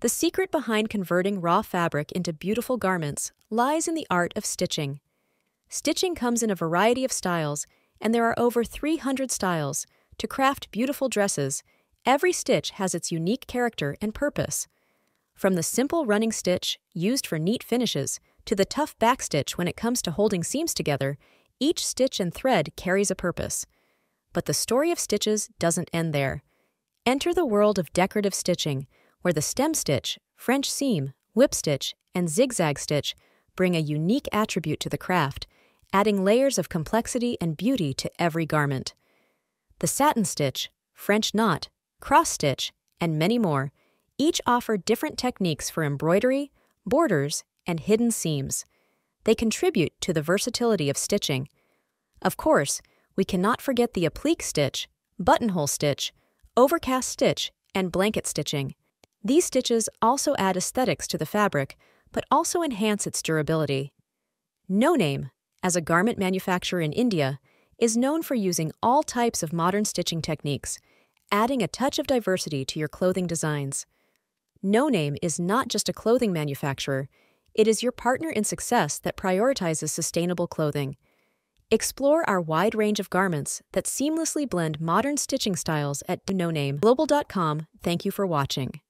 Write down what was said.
The secret behind converting raw fabric into beautiful garments lies in the art of stitching. Stitching comes in a variety of styles, and there are over 300 styles. To craft beautiful dresses, every stitch has its unique character and purpose. From the simple running stitch, used for neat finishes, to the tough backstitch when it comes to holding seams together, each stitch and thread carries a purpose. But the story of stitches doesn't end there. Enter the world of decorative stitching, where the stem stitch, French seam, whip stitch, and zigzag stitch bring a unique attribute to the craft, adding layers of complexity and beauty to every garment. The satin stitch, French knot, cross stitch, and many more each offer different techniques for embroidery, borders, and hidden seams. They contribute to the versatility of stitching. Of course, we cannot forget the applique stitch, buttonhole stitch, overcast stitch, and blanket stitching. These stitches also add aesthetics to the fabric, but also enhance its durability. No Name, as a garment manufacturer in India, is known for using all types of modern stitching techniques, adding a touch of diversity to your clothing designs. No Name is not just a clothing manufacturer, it is your partner in success that prioritizes sustainable clothing. Explore our wide range of garments that seamlessly blend modern stitching styles at No Name Global.com. Thank you for watching.